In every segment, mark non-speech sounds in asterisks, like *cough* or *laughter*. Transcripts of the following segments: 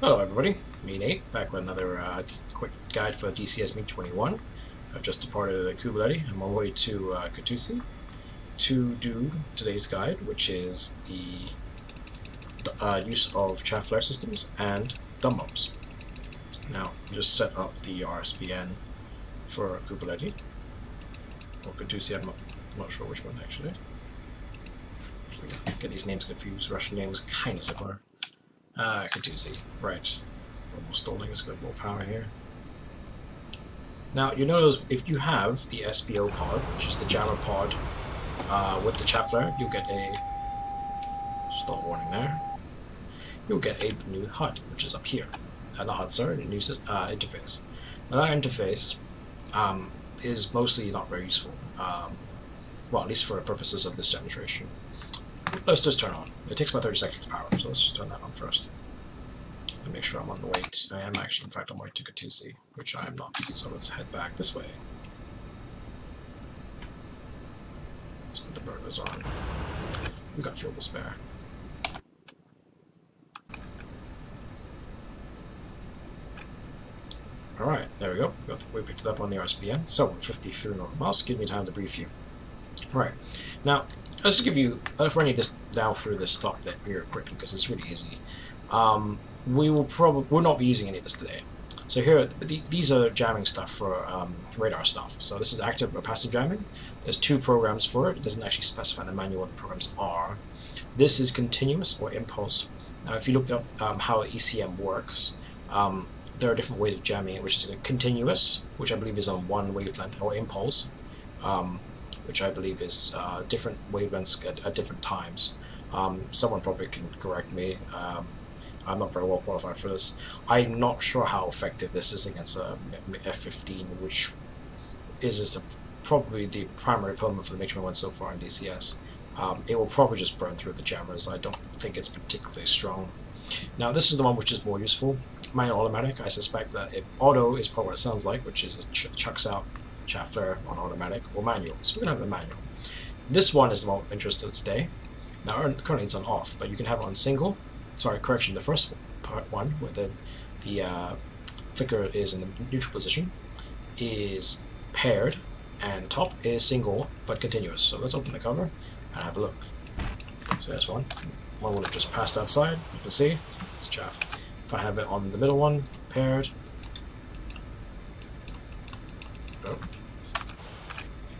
Hello everybody, me Nate, back with another uh, quick guide for DCS MiG-21. I've just departed Kobuleti. I'm on my way to uh, Kutaisi to do today's guide, which is the uh, use of chaff flare systems and dumb bombs. Now, just set up the RSBN for Kobuleti, or Kutaisi, I'm not, I'm not sure which one actually. Get these names confused, Russian names kind of similar. Ah, Kutaisi. Right. Almost stalling. It's got more power here. Now, you notice if you have the SBO pod, which is the jammer pod uh, with the chaff flare, you'll get a Stop warning there. You'll get a new HUD, which is up here. Uh, not HUD, sorry, a new uh, interface. Now, that interface um, is mostly not very useful. Um, well, at least for the purposes of this demonstration. Let's just turn on. It takes about 30 seconds to power, so let's just turn that on first. And make sure I'm on the way to, I am actually, in fact, on the way to Kutaisi, which I am not, so let's head back this way. Let's put the burners on. We've got fuel to spare. Alright, there we go. We picked it up on the RSBN. So, 53 miles, give me time to brief you. Right. Now, let's just give you, let's run you just down through this stop that here quickly because it's really easy. Um, we will probably we'll not be using any of this today. So here, the, these are jamming stuff for um, radar stuff. So this is active or passive jamming. There's two programs for it. It doesn't actually specify in the manual what the programs are. This is continuous or impulse. Now, if you looked up um, how ECM works, um, there are different ways of jamming it, which is continuous, which I believe is on one wavelength, or impulse, um, which I believe is uh, different wavelengths at, at different times. Um, someone probably can correct me. Um, I'm not very well qualified for this. I'm not sure how effective this is against a F-15, which is, is a, probably the primary opponent for the MiG-21 so far in DCS. Um, it will probably just burn through the jammers. I don't think it's particularly strong. Now this is the one which is more useful. Manual automatic, I suspect that if auto is probably what it sounds like, which is it ch chucks out flare on automatic or manual. So we're going to have the manual. This one is the one interested today. Now currently it's on off, but you can have it on single. Sorry, correction, the first part one where the, the uh, flicker is in the neutral position is paired and top is single but continuous. So let's open the cover and have a look. So there's one. One would have just passed outside. You can see it's chaff. If I have it on the middle one, paired. Oh.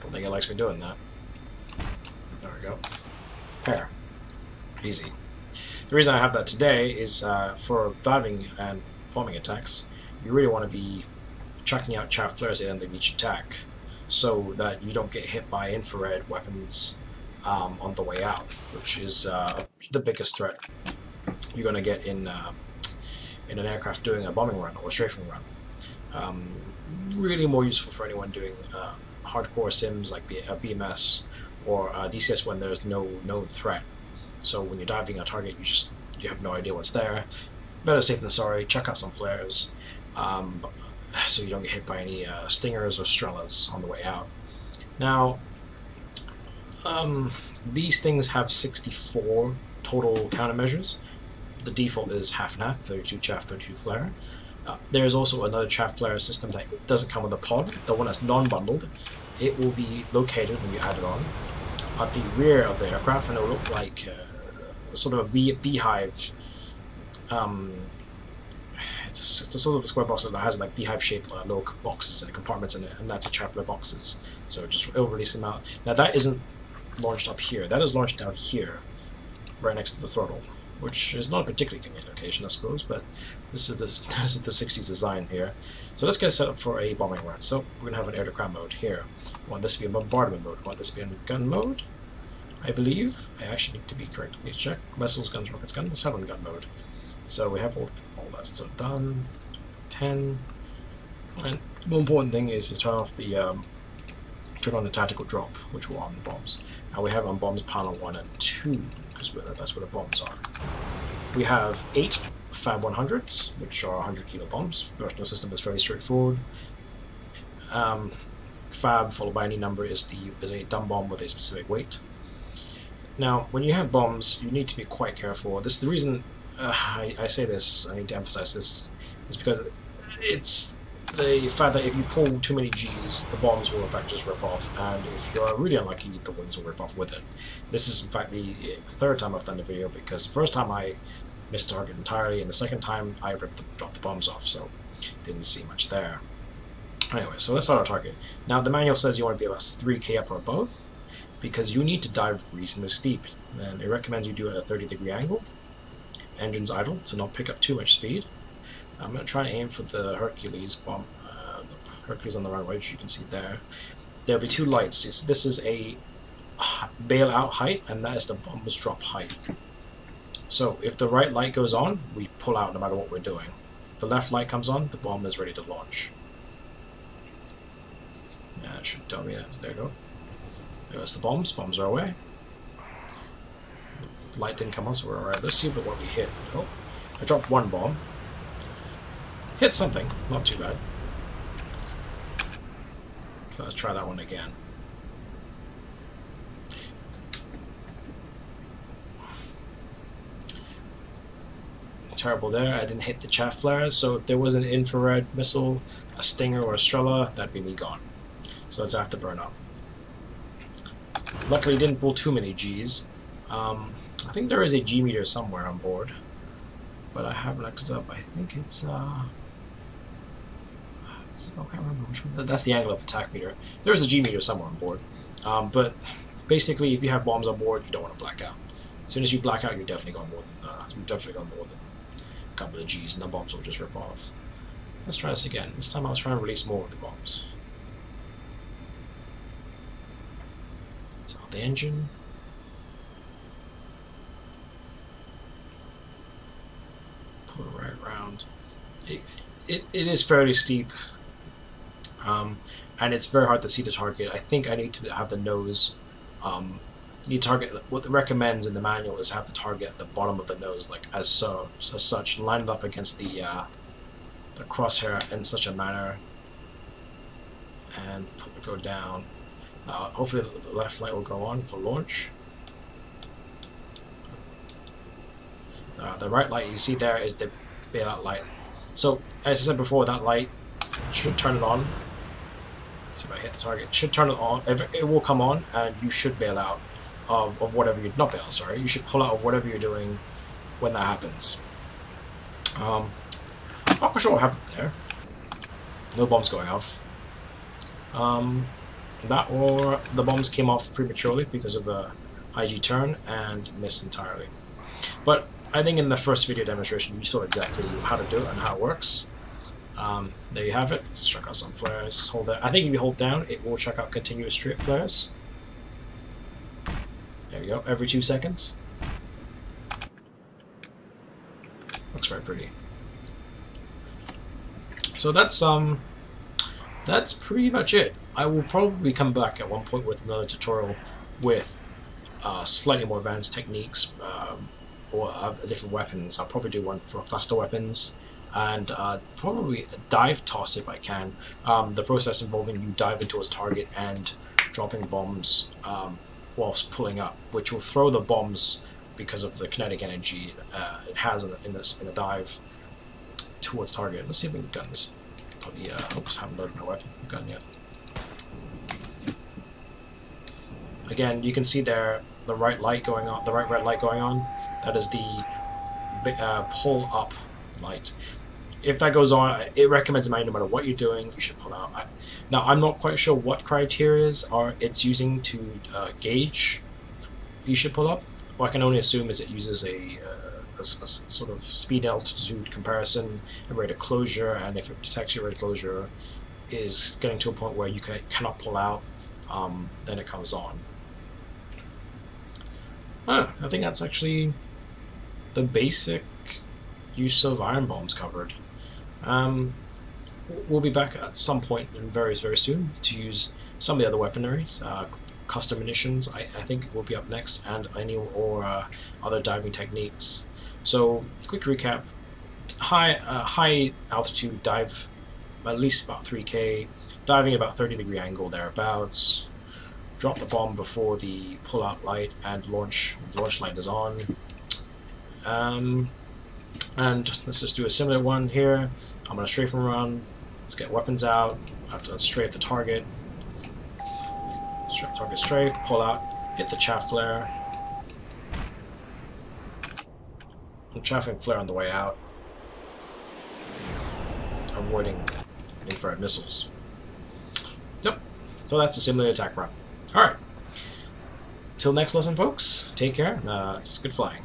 Don't think it likes me doing that. There we go. Pair. Easy. The reason I have that today is uh, for diving and bombing attacks, you really want to be chucking out chaff flares at the end of each attack so that you don't get hit by infrared weapons um, on the way out, which is uh, the biggest threat you're going to get in uh, in an aircraft doing a bombing run or a strafing run. Um, really more useful for anyone doing uh, hardcore sims like B BMS or uh, DCS when there's no known threat. So when you're diving a target, you just you have no idea what's there. Better safe than sorry. Check out some flares, um, *sighs* so you don't get hit by any uh, stingers or Strelas on the way out. Now, um, these things have 64 total countermeasures. The default is half and half, 32 chaff, 32 flare. Uh, there's also another chaff flare system that doesn't come with a pod, the one that's non-bundled. It will be located when you add it on at the rear of the aircraft, and it will look like uh, sort of a bee beehive. Um, it's a, it's a sort of a square box that has like beehive-shaped uh, little boxes and compartments in it, and that's a flare boxes. So just it'll release them out. Now that isn't launched up here. That is launched down here, right next to the throttle, which is not a particularly convenient location, I suppose, but this is the, *laughs* this is the 60s design here. So let's get set up for a bombing run. So we're going to have an air-to-ground mode here. I want this to be a bombardment mode. I want this to be a gun mode, I believe. I actually need to be correct. Let me check. Vessels, guns, rockets, gun. Let's have gun mode. So we have all, all that stuff done. 10. And more important thing is to turn off the um, turn on the tactical drop, which will arm the bombs. Now we have on bombs panel 1 and 2, because that's where the bombs are. We have 8 Fab 100s, which are 100 kilo bombs. The vertical system is very straightforward. Um, Fab followed by any number is the is a dumb bomb with a specific weight. Now, when you have bombs, you need to be quite careful. This is the reason uh, I, I say this, I need to emphasize this, is because it's the fact that if you pull too many Gs, the bombs will in fact just rip off, and if you're really unlucky, the wings will rip off with it. This is in fact the third time I've done the video, because the first time I missed target entirely, and the second time I ripped the, dropped the bombs off, so didn't see much there. Anyway, so let's start our target. Now the manual says you want to be about 3k up or above, because you need to dive reasonably steep, and it recommends you do it at a 30 degree angle. Engines idle, so not pick up too much speed. I'm going to try and aim for the Hercules bomb, uh, Hercules on the runway, which you can see there. There'll be two lights. this is a bailout height, and that is the bomb's drop height. So if the right light goes on, we pull out no matter what we're doing. If the left light comes on, the bomb is ready to launch. It should tell me that. There you go. There's the bombs. Bombs are away. Light didn't come on, so we're alright. Let's see what we hit. Oh, I dropped one bomb. Hit something. Not too bad. So let's try that one again. Terrible there. I didn't hit the chaff flares, so if there was an infrared missile, a Stinger or a Strela, that'd be me gone. So let's have to burn up. Luckily, didn't pull too many Gs. Um, I think there is a G meter somewhere on board, but I haven't looked it up. I think it's uh, I can't remember which one. That's the angle of attack meter. There is a G meter somewhere on board, um, but basically, if you have bombs on board, you don't want to black out. As soon as you black out, you're definitely gone more than uh, you've definitely gone more than a couple of Gs, and the bombs will just rip off. Let's try this again. This time I'll try and release more of the bombs. So the engine. Pull it right around. It, it, it is fairly steep um, and it's very hard to see the target. I think I need to have the nose. Um, you target. What it recommends in the manual is have the target at the bottom of the nose, like as so, as such, lined up against the uh, the crosshair in such a manner, and go down. Uh, hopefully, the left light will go on for launch. Uh, the right light you see there is the bailout light. So, as I said before, that light should turn it on Let's if I hit the target. It should turn it on. It will come on, and you should bail out of, of whatever you not bail. Sorry, you should pull out of whatever you're doing when that happens. Um, not quite sure what happened there. No bombs going off. Um, that or the bombs came off prematurely because of the IG turn and missed entirely. But I think in the first video demonstration you saw exactly how to do it and how it works. Um, there you have it. Let's check out some flares. Hold that. I think if you hold down, it will check out continuous strip flares. There we go. Every two seconds. Looks very pretty. So that's um, that's pretty much it. I will probably come back at one point with another tutorial with uh, slightly more advanced techniques um, or uh, different weapons. I'll probably do one for cluster weapons and uh, probably dive toss if I can. Um, the process involving you diving towards target and dropping bombs um, whilst pulling up, which will throw the bombs because of the kinetic energy uh, it has in, in, this, in a dive towards target. Let's see if we can gun this. Probably, uh, oops, haven't loaded my weapon gun yet. Again, you can see there the right light going on, the right red light going on. That is the uh, pull up light if that goes on, it recommends a no matter what you're doing, you should pull out. I, now, I'm not quite sure what criterias are it's using to uh, gauge you should pull up. What I can only assume is it uses a, uh, a, a, sort of speed altitude comparison and rate of closure, and if it detects your rate of closure is getting to a point where you can, cannot pull out, um, then it comes on. Ah, I think that's actually the basic use of iron bombs covered. Um, we'll be back at some point in very, very soon to use some of the other weaponry. Uh, custom munitions, I, I, think, will be up next, and any or uh, other diving techniques. So, quick recap: high, uh, high altitude dive, at least about 3k, diving about 30 degree angle thereabouts. Drop the bomb before the pull-out light and launch launch light is on. Um, And let's just do a similar one here. I'm going to strafe them run. Let's get weapons out. I have to strafe the target. Strafe target strafe, pull out, hit the chaff flare. I'm chaffing flare on the way out. Avoiding infrared missiles. Yep. So that's a simulated attack run. Alright. Till next lesson, folks. Take care. Uh, it's good flying.